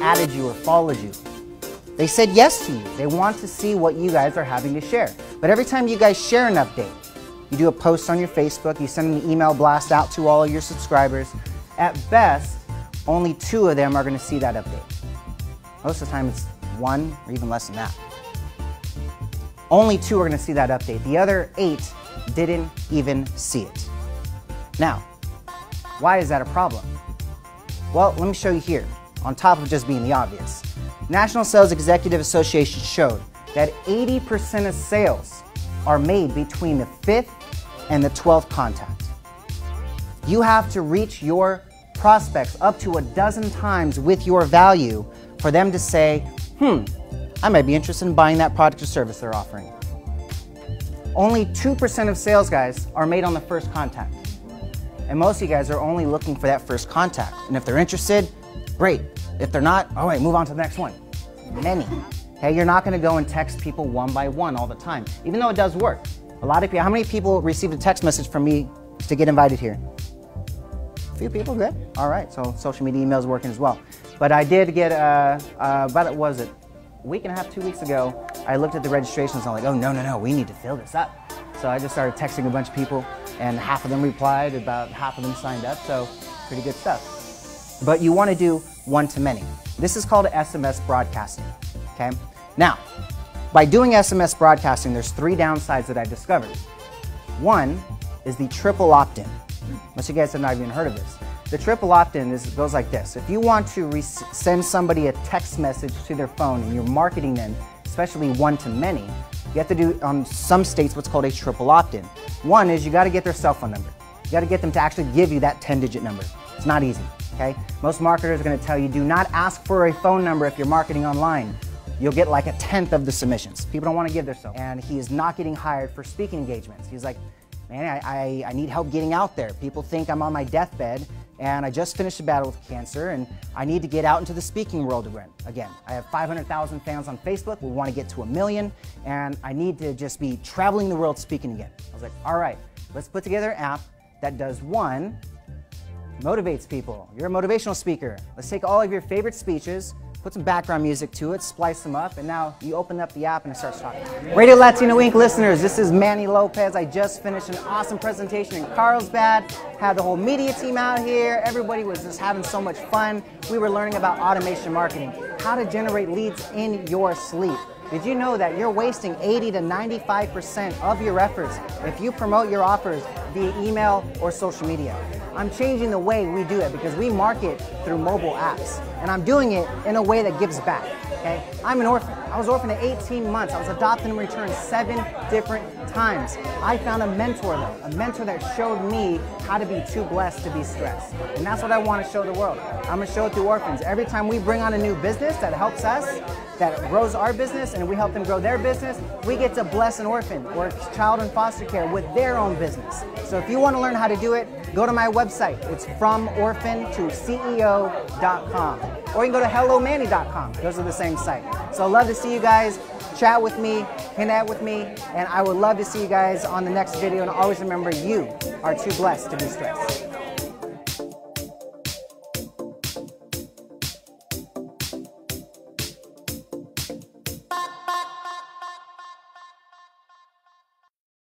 Added you or followed you. They said yes to you. They want to see what you guys are having to share. But every time you guys share an update, you do a post on your Facebook, you send an email blast out to all of your subscribers. At best, only two of them are going to see that update. Most of the time, it's one or even less than that. Only two are going to see that update. The other eight didn't even see it. Now, why is that a problem? Well, let me show you here, on top of just being the obvious. National Sales Executive Association showed that 80% of sales are made between the 5th and the 12th contact. You have to reach your prospects up to a dozen times with your value for them to say, hmm, I might be interested in buying that product or service they're offering. Only 2% of sales guys are made on the first contact. And most of you guys are only looking for that first contact. And if they're interested, great. If they're not, all right, move on to the next one. Many. Okay, you're not gonna go and text people one by one all the time, even though it does work. A lot of people, how many people received a text message from me to get invited here? A few people, good. All right, so social media emails working as well. But I did get, uh, uh, about, what was it, a week and a half, two weeks ago, I looked at the registrations and I'm like, oh, no, no, no, we need to fill this up. So I just started texting a bunch of people and half of them replied, about half of them signed up, so pretty good stuff. But you want to do one to many. This is called SMS broadcasting, okay? Now, by doing SMS broadcasting, there's three downsides that I discovered. One is the triple opt-in. Most of you guys have not even heard of this. The triple opt-in is, goes like this. If you want to send somebody a text message to their phone and you're marketing them, especially one to many, you have to do on some states what's called a triple opt-in. One is you got to get their cell phone number. You got to get them to actually give you that 10-digit number. It's not easy. Okay? Most marketers are going to tell you do not ask for a phone number if you're marketing online. You'll get like a tenth of the submissions. People don't want to give their cell. And he is not getting hired for speaking engagements. He's like, man, I, I, I need help getting out there. People think I'm on my deathbed and I just finished a battle with cancer and I need to get out into the speaking world again. Again, I have 500,000 fans on Facebook. We want to get to a million and I need to just be traveling the world speaking again. I was like, all right, let's put together an app that does one, motivates people. You're a motivational speaker. Let's take all of your favorite speeches, put some background music to it, splice them up, and now you open up the app and it starts talking. Radio Latino Inc. listeners, this is Manny Lopez. I just finished an awesome presentation in Carlsbad. Had the whole media team out here. Everybody was just having so much fun. We were learning about automation marketing, how to generate leads in your sleep. Did you know that you're wasting 80 to 95% of your efforts if you promote your offers via email or social media? I'm changing the way we do it because we market through mobile apps. And I'm doing it in a way that gives back. Okay? I'm an orphan. I was orphaned at 18 months. I was adopted and returned seven different times. I found a mentor though, a mentor that showed me how to be too blessed to be stressed. And that's what I want to show the world. I'm going to show it through orphans. Every time we bring on a new business that helps us, that grows our business, and we help them grow their business, we get to bless an orphan or a child in foster care with their own business. So if you want to learn how to do it, go to my website. It's fromorphan to CEO.com. Or you can go to hellomanny.com. Those are the same site. So I'd love to see you guys. Chat with me, connect with me, and I would love to see you guys on the next video. And always remember, you are too blessed to be stressed.